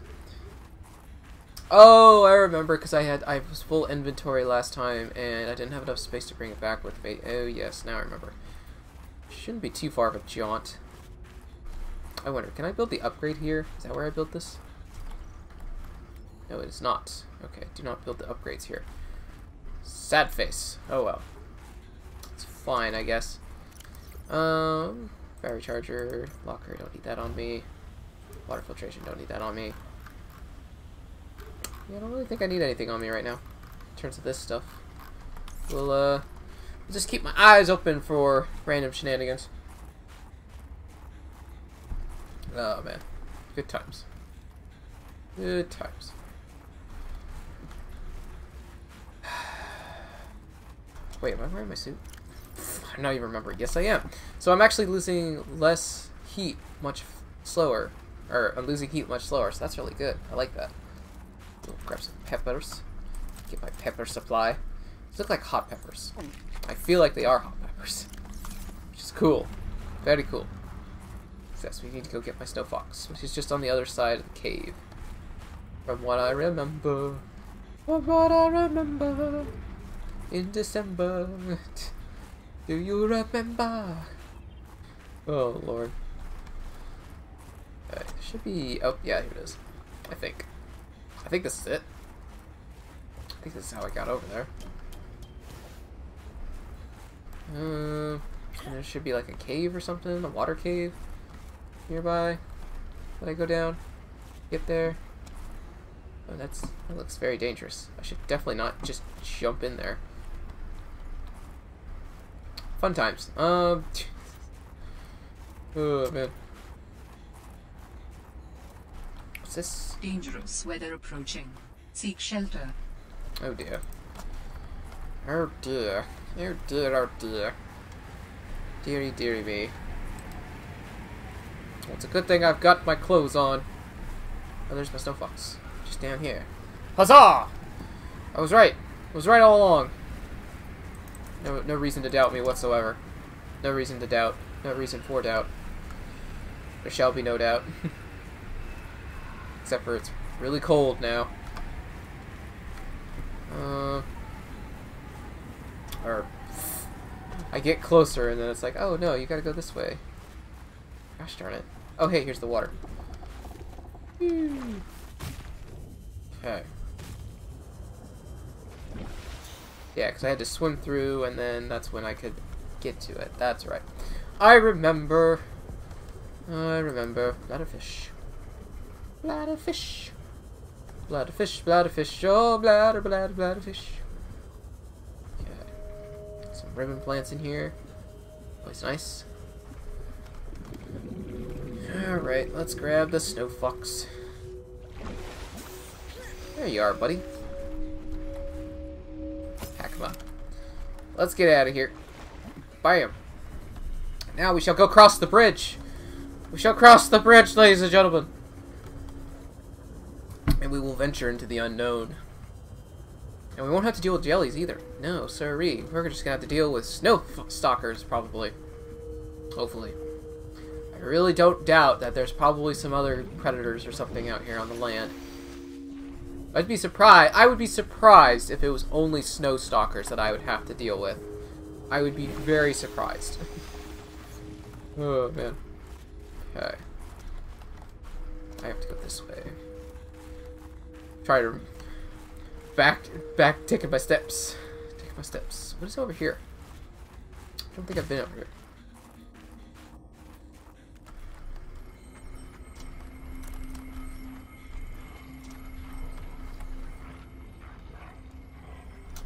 Oh, I remember because I had I was full inventory last time and I didn't have enough space to bring it back with me. Oh yes, now I remember. Shouldn't be too far of a jaunt. I wonder, can I build the upgrade here? Is that where I built this? No, it is not. Okay, do not build the upgrades here. Sad face. Oh well. It's fine, I guess. Um, battery charger, locker, don't need that on me. Water filtration, don't need that on me. Yeah, I don't really think I need anything on me right now. In terms of this stuff. We'll, uh, we'll just keep my eyes open for random shenanigans. Oh, man. Good times. Good times. Wait, am I wearing my suit? I'm not even remembering. Yes, I am. So I'm actually losing less heat much slower. Or I'm losing heat much slower, so that's really good. I like that. We'll grab some peppers. Get my pepper supply. These look like hot peppers. I feel like they are hot peppers. Which is cool. Very cool. Yes, we need to go get my snow fox, which is just on the other side of the cave. From what I remember. From what I remember. In December. Do you remember? Oh, Lord. Uh, it should be... Oh, yeah, here it is. I think. I think this is it. I think this is how I got over there. Uh, there should be like a cave or something, a water cave nearby. Let I go down? Get there? Oh, that's that looks very dangerous. I should definitely not just jump in there. Fun times. Um. Oh man. What's this? Dangerous weather approaching. Seek shelter. Oh dear. Oh dear. Oh dear, oh dear. Deary, deary me. Well, it's a good thing I've got my clothes on. Oh, there's my snow fox. Just down here. Huzzah! I was right. I was right all along. No, no reason to doubt me whatsoever. No reason to doubt. No reason for doubt. There shall be no doubt. Except for it's really cold now. Uh, or I get closer and then it's like, oh no, you gotta go this way. Gosh darn it. Oh hey, here's the water. Okay. Yeah, because I had to swim through and then that's when I could get to it. That's right. I remember. I remember. Bladder fish. Bladder fish. Bladder fish, bladder oh bladder, oh, bladder, bladder fish. Okay. Some ribbon plants in here. Always nice. Alright, let's grab the snow fox. There you are, buddy. Up. Let's get out of here. Bam. Now we shall go cross the bridge. We shall cross the bridge, ladies and gentlemen. And we will venture into the unknown. And we won't have to deal with jellies either. No, sirree. We're just gonna have to deal with snow stalkers, probably. Hopefully. I really don't doubt that there's probably some other predators or something out here on the land. I'd be surprised. I would be surprised if it was only snow stalkers that I would have to deal with. I would be very surprised. oh man. Okay. I have to go this way. Try to back back taking my steps. Taking my steps. What is over here? I don't think I've been over here.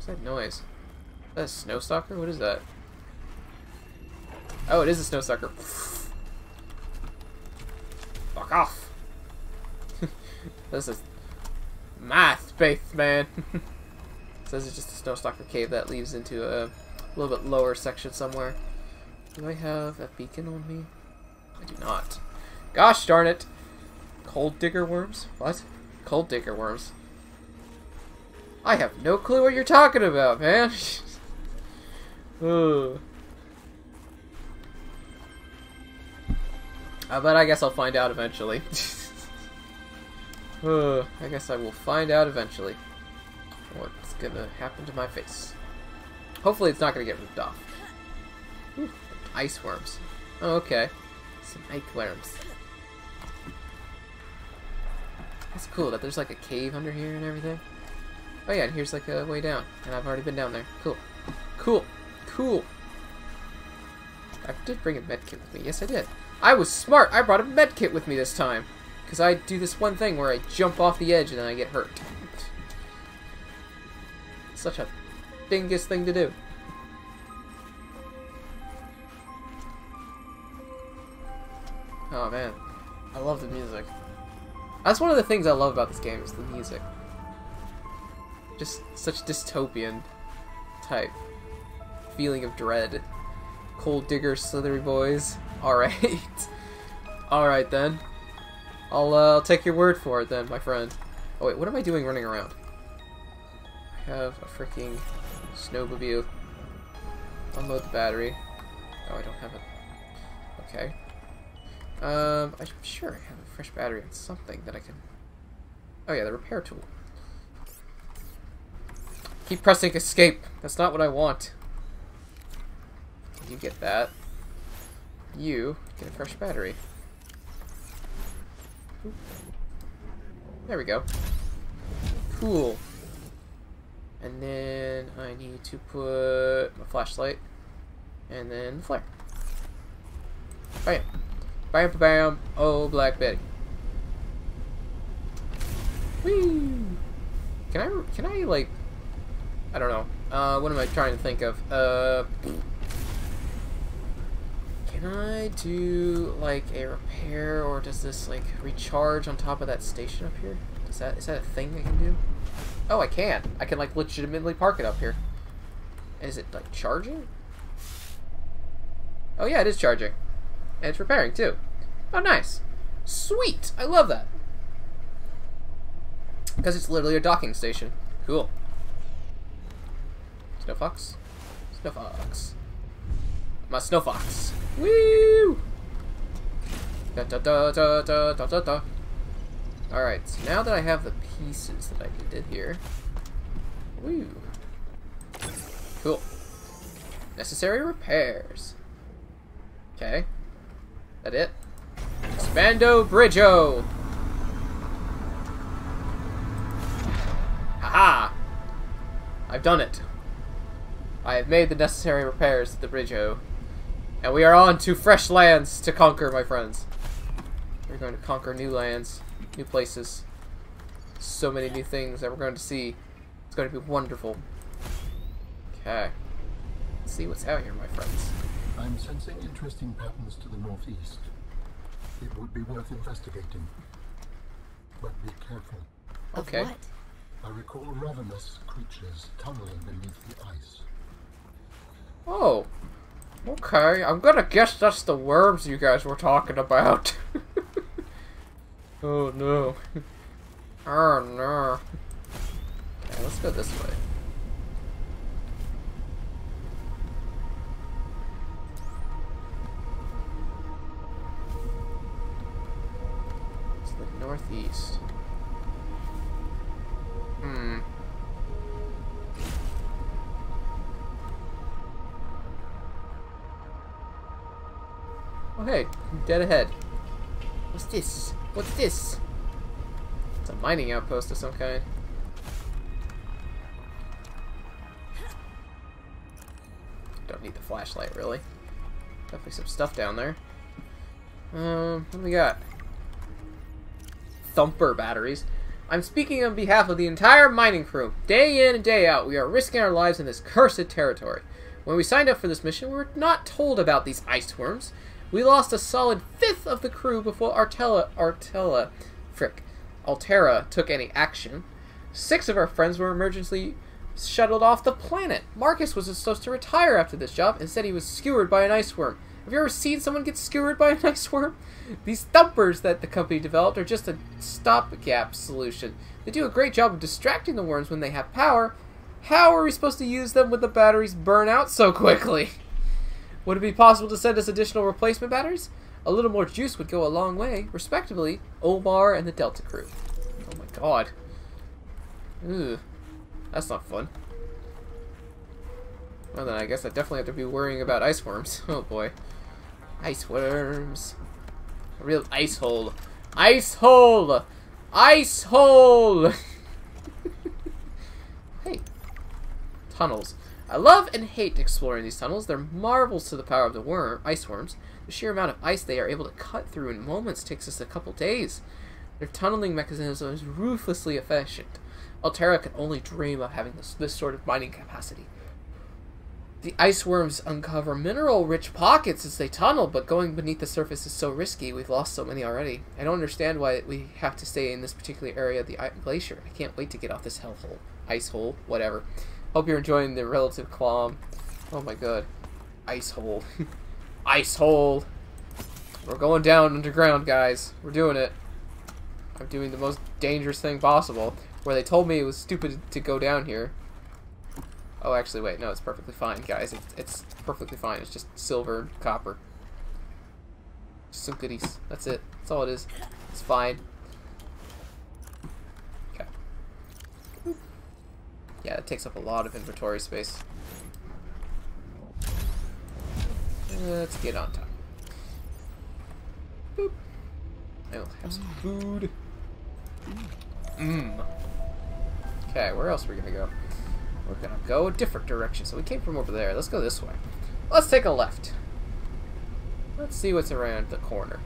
What's that noise? Is that a snow stalker? What is that? Oh, it is a snow stalker. Fuck off. this is math based, man. says it's just a snow stalker cave that leads into a little bit lower section somewhere. Do I have a beacon on me? I do not. Gosh darn it! Cold digger worms? What? Cold digger worms. I have no clue what you're talking about, man. Uh, but I guess I'll find out eventually. uh, I guess I will find out eventually what's gonna happen to my face. Hopefully it's not gonna get ripped off. Ooh, ice worms. Oh, okay. Some ice worms. That's cool that there's like a cave under here and everything. Oh yeah, and here's like a way down. And I've already been down there. Cool. Cool. Cool. I did bring a medkit with me. Yes, I did. I was smart. I brought a medkit with me this time. Because I do this one thing where I jump off the edge and then I get hurt. Such a dingus thing to do. Oh man. I love the music. That's one of the things I love about this game is the music. Just such dystopian type feeling of dread. Cold digger, slithery boys. Alright. Alright then. I'll, uh, I'll take your word for it then, my friend. Oh wait, what am I doing running around? I have a freaking snowmobile. Unload the battery. Oh, I don't have it. Okay. Um, I'm sure I have a fresh battery and something that I can... Oh yeah, the repair tool. Keep pressing escape. That's not what I want. You get that. You get a fresh battery. There we go. Cool. And then I need to put my flashlight and then the flare. Bam. Bam bam. Oh, Black Betty. Whee! Can I, can I, like, I don't know. Uh, what am I trying to think of? Uh, can I do, like, a repair, or does this, like, recharge on top of that station up here? Is that, is that a thing I can do? Oh, I can. I can, like, legitimately park it up here. Is it, like, charging? Oh, yeah, it is charging. And it's repairing, too. Oh, nice. Sweet. I love that. Because it's literally a docking station. Cool. Snow Fox. Snow Fox. My Snow Fox. Woo! Da da da da da da da da. Alright, so now that I have the pieces that I did here. Woo. Cool. Necessary repairs. Okay. That it? Expando Bridgeo! Haha! I've done it. I have made the necessary repairs to the Bridgeo. And we are on to fresh lands to conquer, my friends. We're going to conquer new lands, new places. So many new things that we're going to see. It's going to be wonderful. Okay. Let's see what's out here, my friends. I'm sensing interesting patterns to the northeast. It would be worth investigating. But be careful. Of Okay. what? I recall ravenous creatures tunneling beneath the ice. Oh. Okay, I'm gonna guess that's the worms you guys were talking about. oh no. Oh no. Okay, let's go this way. It's the northeast. Hmm. Oh hey, dead ahead. What's this? What's this? It's a mining outpost of some kind. Don't need the flashlight, really. Definitely some stuff down there. Um, what do we got? Thumper batteries. I'm speaking on behalf of the entire mining crew. Day in and day out, we are risking our lives in this cursed territory. When we signed up for this mission, we were not told about these ice worms. We lost a solid fifth of the crew before Artella, Artella, frick, Alterra took any action. Six of our friends were emergency shuttled off the planet. Marcus was supposed to retire after this job. Instead, he was skewered by an ice worm. Have you ever seen someone get skewered by an ice worm? These thumpers that the company developed are just a stopgap solution. They do a great job of distracting the worms when they have power. How are we supposed to use them when the batteries burn out so quickly? Would it be possible to send us additional replacement batteries? A little more juice would go a long way. Respectively, Omar and the Delta crew. Oh my god. Ooh. That's not fun. Well then, I guess I definitely have to be worrying about ice worms. Oh boy. Ice worms. A real ice hole. Ice hole! Ice hole! hey. Tunnels. I love and hate exploring these tunnels. They're marvels to the power of the worm, ice worms. The sheer amount of ice they are able to cut through in moments takes us a couple days. Their tunneling mechanism is ruthlessly efficient. Alterra could only dream of having this, this sort of mining capacity. The ice worms uncover mineral-rich pockets as they tunnel, but going beneath the surface is so risky. We've lost so many already. I don't understand why we have to stay in this particular area of the glacier. I can't wait to get off this hellhole, ice hole, whatever. Hope you're enjoying the relative calm. Oh my god, ice hole, ice hole. We're going down underground, guys. We're doing it. I'm doing the most dangerous thing possible. Where they told me it was stupid to go down here. Oh, actually, wait. No, it's perfectly fine, guys. It's, it's perfectly fine. It's just silver and copper. Some goodies. That's it. That's all it is. It's fine. Okay. Yeah, it takes up a lot of inventory space. Let's get on top. Boop. I'll have some food. Mmm. Okay, where else are we gonna go? We're gonna go a different direction. So we came from over there. Let's go this way. Let's take a left. Let's see what's around the corner.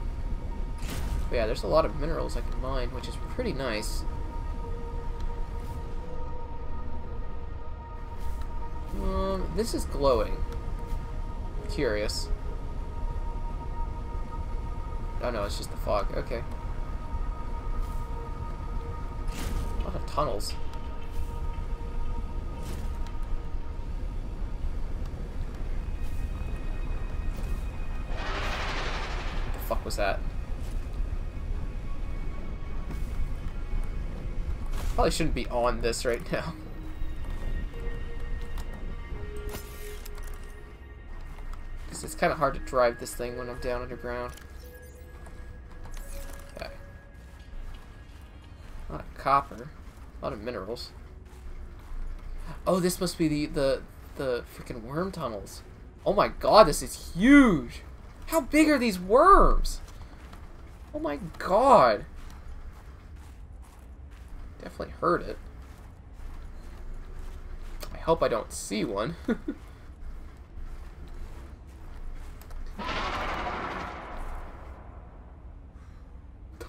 But yeah, there's a lot of minerals I can mine, which is pretty nice. Um, this is glowing. Curious. Oh no, it's just the fog. Okay. A lot of tunnels. What the fuck was that? Probably shouldn't be on this right now. Kind of hard to drive this thing when I'm down underground. Okay. A lot of copper. A lot of minerals. Oh, this must be the, the, the freaking worm tunnels. Oh my god, this is huge! How big are these worms? Oh my god. Definitely heard it. I hope I don't see one. the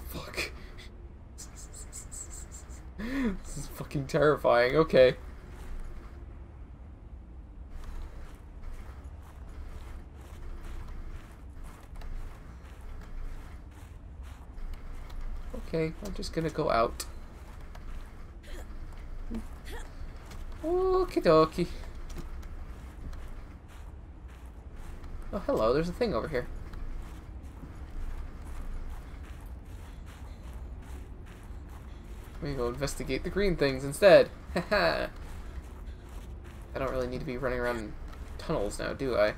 fuck? this is fucking terrifying. Okay. Okay, I'm just gonna go out. Okie dokie. Oh, hello, there's a thing over here. We go investigate the green things instead. Haha. I don't really need to be running around in tunnels now, do I?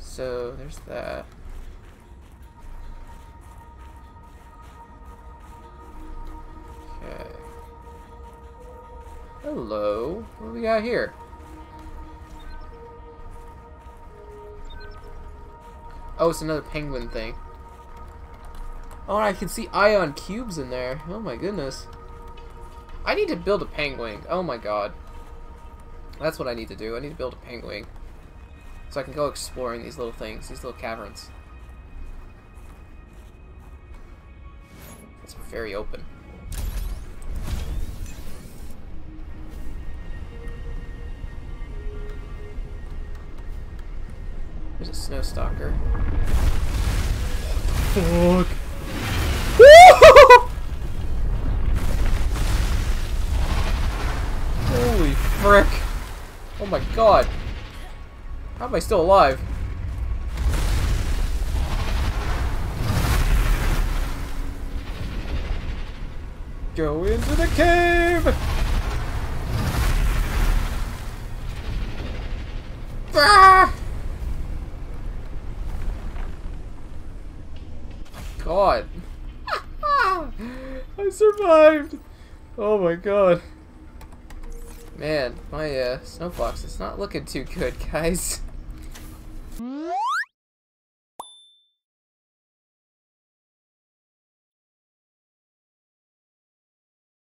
So, there's that. Okay. Hello. What do we got here? Oh, it's another penguin thing. Oh, I can see ion cubes in there. Oh my goodness. I need to build a penguin. Oh my god. That's what I need to do. I need to build a penguin. So I can go exploring these little things, these little caverns. It's very open. There's a snow stalker. Fuck. God. How am I still alive? Go into the cave! Ah! God. I survived! Oh my god. Man, my uh, Snowfox is not looking too good, guys.